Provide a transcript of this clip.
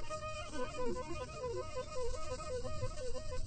ハハハハ